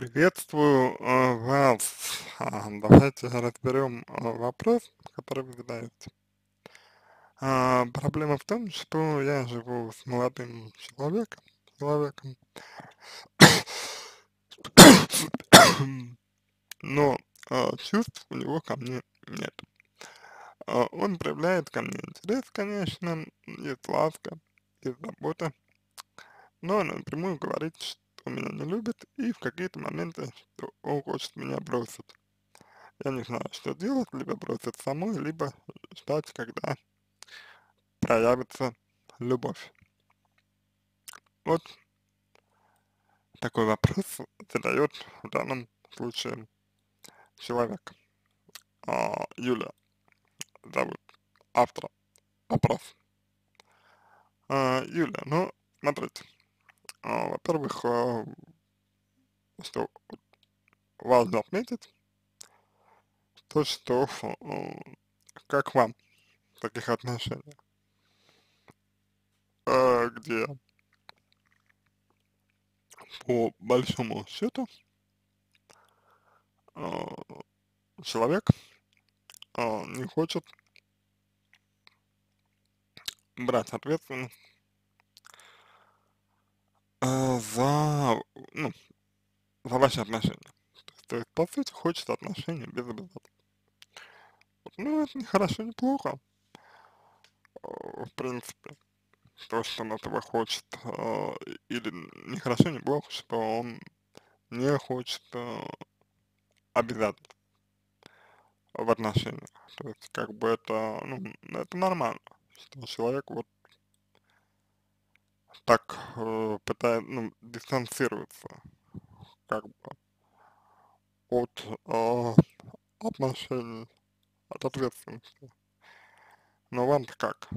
Приветствую э, вас. А, Давайте разберем э, вопрос, который вы задаете. А, Проблема в том, что я живу с молодым человеком, человеком, но а, чувств у него ко мне нет. Он проявляет ко мне интерес, конечно, есть ласка, есть забота, но напрямую говорит, что меня не любит и в какие-то моменты, что он хочет меня бросить. Я не знаю, что делать, либо бросить самой, либо ждать, когда проявится любовь. Вот такой вопрос задает в данном случае человек. А, Юля зовут автора вопроса. А, Юля, ну, смотрите, во-первых, а, что важно отметить, то, что э, как вам в таких отношениях, где по большому счету человек не хочет брать ответственность э, за, ну, за ваши отношения. То есть, по сути, хочет отношений без обязательств. Ну, это не хорошо, не плохо, э, в принципе. То, что он этого хочет, э, или не хорошо, не плохо, что он не хочет э, обязательств в отношениях. То есть, как бы это, ну, это нормально, что человек вот так э, пытает, ну, дистанцируется, как бы, от э, отношений, от ответственности. Но вам-то как?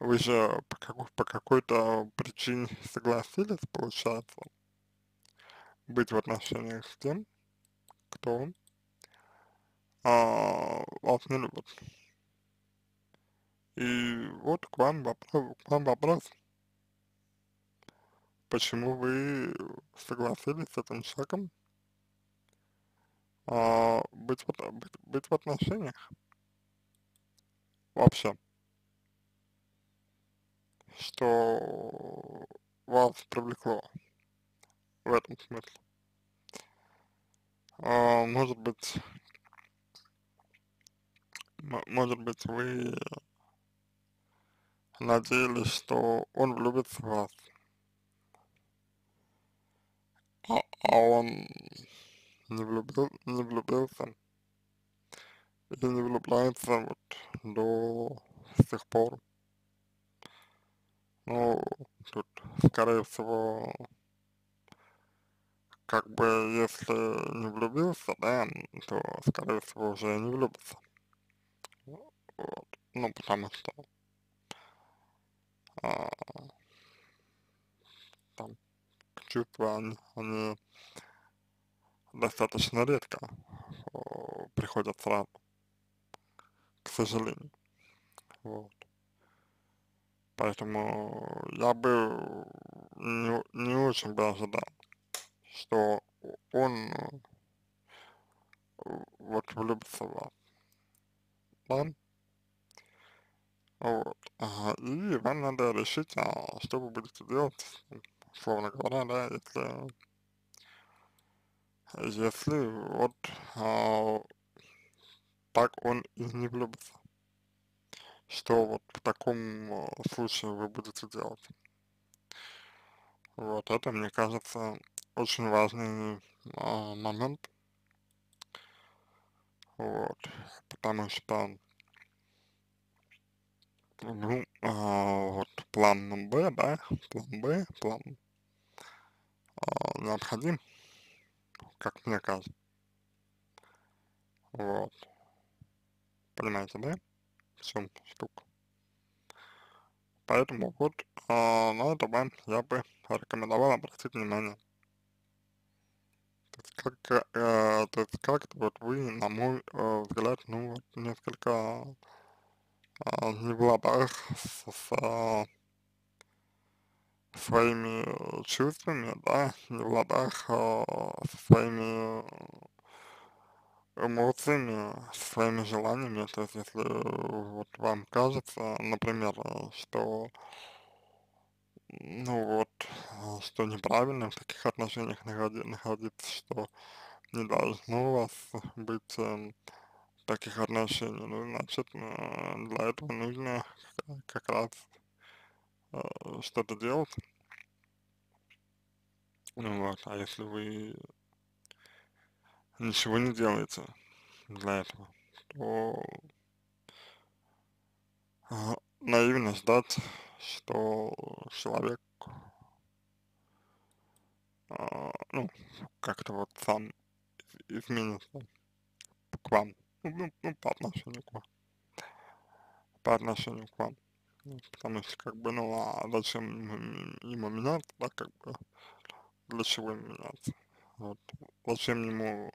Вы же по, какой- по какой-то причине согласились, получается, быть в отношениях с тем, кто а, вас не любит. И вот к вам вопрос, к вам вопрос, почему вы согласились с этим человеком? А, быть, в, быть, быть в отношениях? Вообще, что вас привлекло в этом смысле. А, может быть, может быть, вы надеялись, что он влюбится в вас, а, а он не влюбил, не влюбился или не влюбляется вот до сих пор. Ну, тут, скорее всего, как бы, если не влюбился, да, то, скорее всего, уже не влюбится. Вот. Ну, потому что а, там чувства, они, они достаточно редко о, приходят сразу, к сожалению. Вот. Поэтому я бы не, не очень бы ожидал, что он э, вот влюбится в вас, да? Вот. И вам надо решить, а, что вы будете делать, условно говоря, да, если, если вот а, так он и не влюбится. Что вот в таком а, случае вы будете делать? Вот это, мне кажется, очень важный а, момент, вот, потому что, ну, а, вот план Б, да, план Б, план а, необходим, как мне кажется, вот, понимаете, да, в чем штука. Поэтому вот а, на это вам я бы рекомендовал обратить внимание. То есть как, э, как-то вот вы, на мой э, взгляд, ну, вот несколько а, не в ладах с, с, а, своими э, чувствами, да, не в ладах а, со своими эмоциями, со своими желаниями, то есть если э, вот вам кажется, например, э, что ну вот, э, что неправильно в таких отношениях находи- находиться, что не должно у вас быть эм, таких отношений, ну, значит, э, для этого нужно как раз э, что-то делать, ну вот, а если вы ничего не делаете для этого, то а, наивно ждать, что человек, а, ну, как-то вот сам из- изменится к вам, ну, ну, ну, по отношению к вам, по отношению к вам. Ну, Потому что, как бы, ну, а зачем ему меняться, да, как бы, для чего ему меняться? Вот. Зачем ему,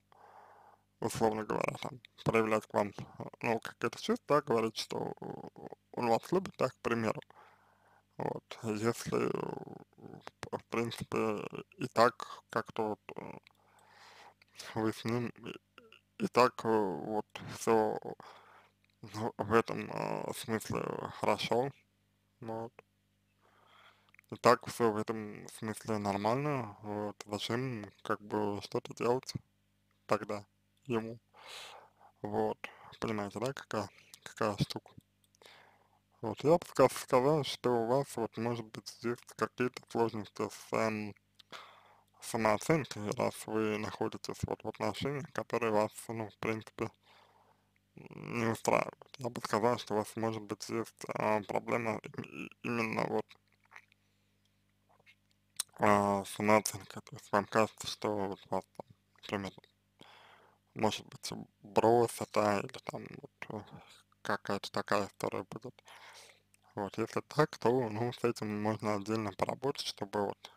условно говоря, там, проявлять к вам, ну, какие-то чувства, да, говорить, что он вас любит, да, к примеру. Вот. Если, в в принципе, и так как-то вот э, вы с ним и так э, вот все в этом э, смысле хорошо, вот. И так все в этом смысле нормально, вот. Зачем как бы что-то делать тогда ему, вот. Понимаете, да, какая, какая штука? Вот, я бы ска- сказал, что у вас вот может быть здесь какие-то сложности с эм, самооценкой, раз вы находитесь вот в отношениях, которые вас, ну, в принципе, не устраивают. Я бы сказал, что у вас может быть есть а, проблема именно вот а, самооценка. То есть вам кажется, что вот вас там, например, может быть бросят, да, или там вот э, какая-то такая история будет. Вот, если так, то, ну, с этим можно отдельно поработать, чтобы вот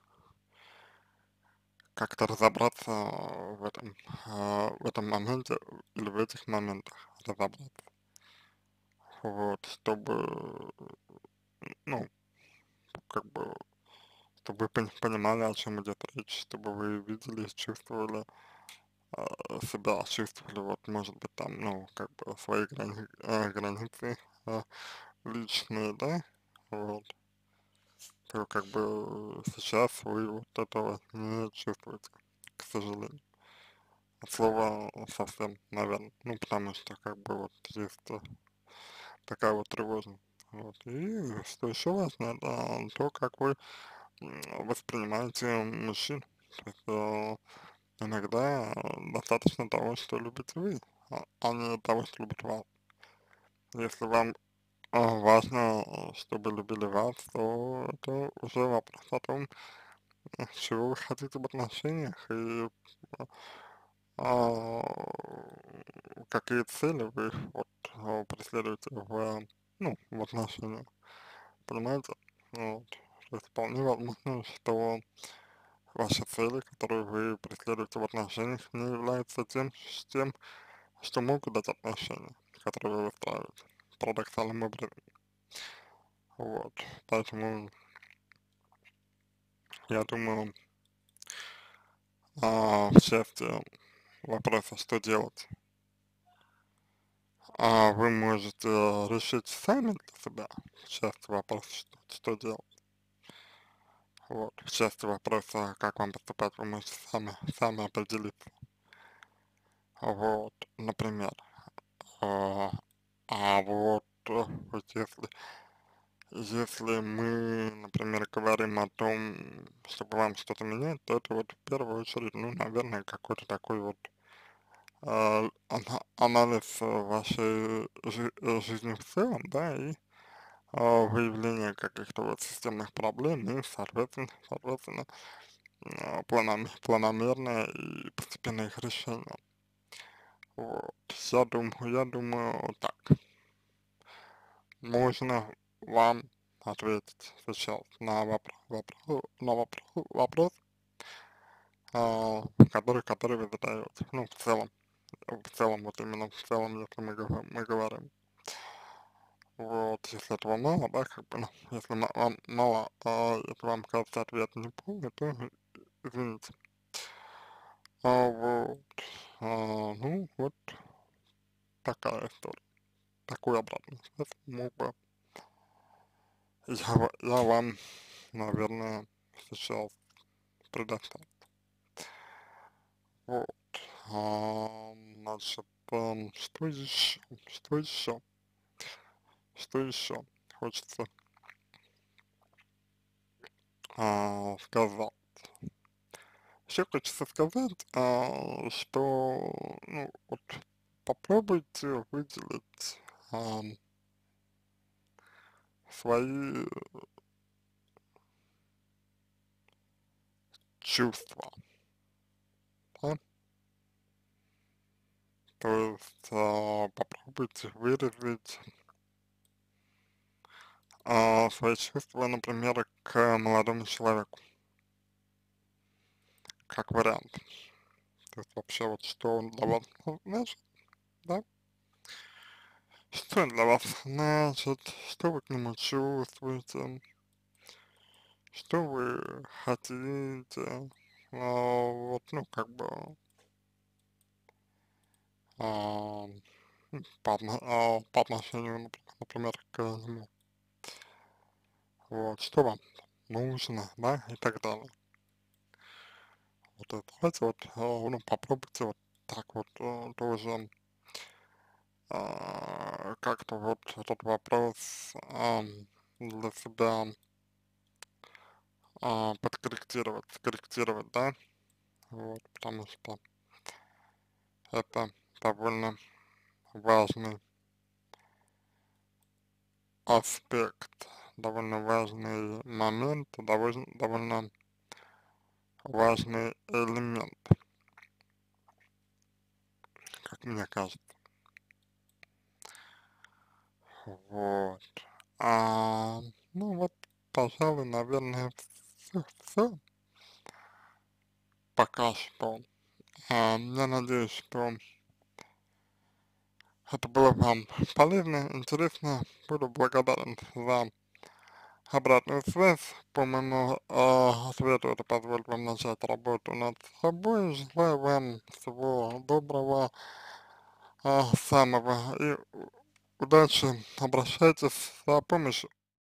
как-то разобраться в этом, а, в этом моменте или в этих моментах разобраться. Вот, чтобы, ну, как бы, чтобы вы пони- понимали, о чем идет речь, чтобы вы видели, чувствовали а, себя, чувствовали, вот, может быть, там, ну, как бы, свои грани- а, границы а, личные, да, вот, то как бы сейчас вы вот этого не чувствуете, к сожалению. От слова совсем, наверное, ну, потому что, как бы, вот, есть э, такая вот тревожность. Вот. И что еще важно, это то, как вы воспринимаете мужчин. То есть, э, иногда э, достаточно того, что любите вы, а, а не того, что любит вас. Если вам э, важно, э, чтобы любили вас, то это уже вопрос о том, чего вы хотите в отношениях и а, какие цели вы вот э, преследуете в, ну, в отношениях, понимаете? Вот. То есть вполне возможно, что ваши цели, которые вы преследуете в отношениях, не являются тем, тем, что могут дать отношения, которые вы выстраиваете, парадоксальным образом. Вот. Поэтому я думаю, а, в части вопроса, что делать, а вы можете решить сами для себя в части вопроса, что, что делать. Вот. В части вопроса, как вам поступать, вы можете сами, сами определиться. Вот, например. А, а вот, э, вот если, если мы, например, говорим о том, чтобы вам что-то менять, то это вот в первую очередь, ну, наверное, какой-то такой вот а, ана- анализ э, вашей жи- э, жизни в целом, да, и а, выявление каких-то вот системных проблем и, соответственно, соответственно, а, планом- планомерное и постепенное их решение. Вот. Я думаю, я думаю, Можно вам ответить сейчас на вопрос, вопрос, на вопрос, вопрос а, который, который вы задаете. Ну, в целом, в целом, вот именно в целом, если мы, мы говорим. Вот, если этого мало, да, как бы, ну, если вам мало, а, если вам кажется ответ неполный, то извините. А, вот, а, ну, вот такая история. Такую обратную связь мог бы. Я, я вам, наверное, сейчас предоставить. Вот, а, значит, ам, что еще, что еще, что еще хочется? А, сказать. Еще хочется сказать, а, что, ну, вот попробуйте выделить ам, свои чувства, да? То есть а, попробуйте выразить а, свои чувства, например, к молодому человеку, как вариант. То есть вообще вот что он для вас значит, да? Что для вас? Значит, что вы к нему чувствуете, что вы хотите, а, вот, ну, как бы, а, по, а, по отношению, напр- например, к нему, вот, что вам нужно, да, и так далее. Вот давайте вот, а, ну, попробуйте вот так вот а, тоже а, как-то вот этот вопрос ам, для себя а, подкорректировать, скорректировать, да, вот, потому что это довольно важный аспект, довольно важный момент, довольно, довольно важный элемент, как мне кажется. Вот. А, ну вот, пожалуй, наверное, все, все пока что. А, я надеюсь, что это было вам полезно, интересно. Буду благодарен за обратную связь. По моему э, ответу это позволит вам начать работу над собой. Желаю вам всего доброго, а, самого и удачи. Обращайтесь за помощью.